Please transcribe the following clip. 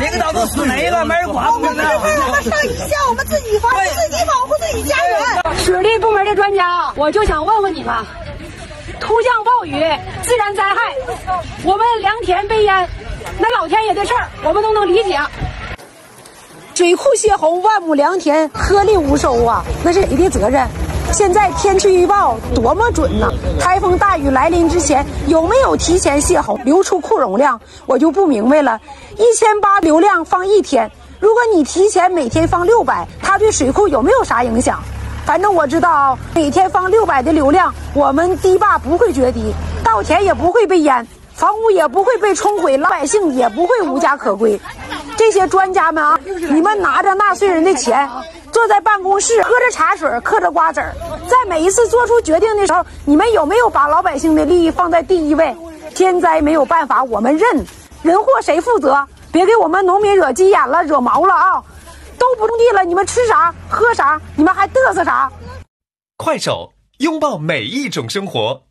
领导都死没了，没人管我们为了上一线，我们自己防自己保护自己家人。水利部门的专家，我就想问问你们：突降暴雨、自然灾害，我们良田被淹，那老天爷的事儿，我们都能理解。水库泄洪，万亩良田颗粒无收啊，那是谁的责任？现在天气预报多么准呐！台风大雨来临之前有没有提前泄洪、流出库容量？我就不明白了。一千八流量放一天，如果你提前每天放六百，它对水库有没有啥影响？反正我知道啊，每天放六百的流量，我们堤坝不会决堤，稻田也不会被淹，房屋也不会被冲毁，老百姓也不会无家可归。这些专家们啊，你们拿着纳税人的钱，坐在办公室喝着茶水，嗑着瓜子儿，在每一次做出决定的时候，你们有没有把老百姓的利益放在第一位？天灾没有办法，我们认，人祸谁负责？别给我们农民惹急眼了，惹毛了啊！都不种地了，你们吃啥喝啥？你们还嘚瑟啥？快手，拥抱每一种生活。